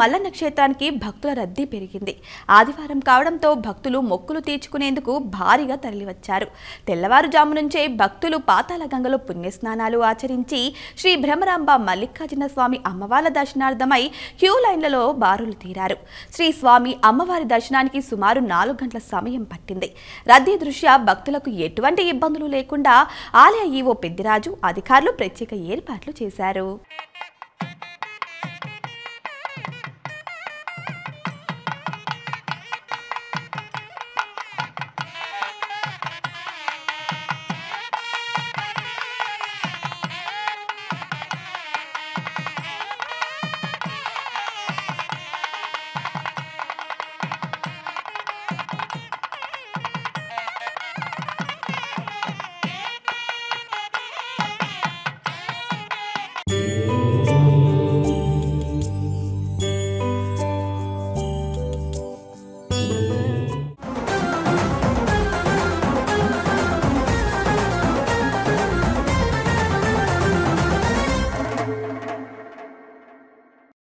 మల్లన్న క్షేత్రానికి భక్తుల రద్దీ పెరిగింది. ఆదివారం కావడంతో భక్తులు మొక్కులు తీర్చుకునేందుకు భారీగా తరలివచ్చారు. తెల్లవారుజాము నుంచే భక్తులు పాతాళ గంగలో పుణ్యస్నానాలు ఆచరించి శ్రీ భ్రమరాంబ మల్లికార్జున స్వామి అమ్మవార్ల దర్శనార్థమై క్యూ లైన్లలో బారులు తీరారు. శ్రీ స్వామి అమ్మవారి దర్శనానికి సుమారు నాలుగు గంటల సమయం పట్టింది. రద్దీ దృష్ట్యా భక్తులకు ఎటువంటి ఇబ్బందులు లేకుండా ఆలయ ఈవో పెద్దిరాజు అధికారులు ప్రత్యేక ఏర్పాట్లు చేశారు.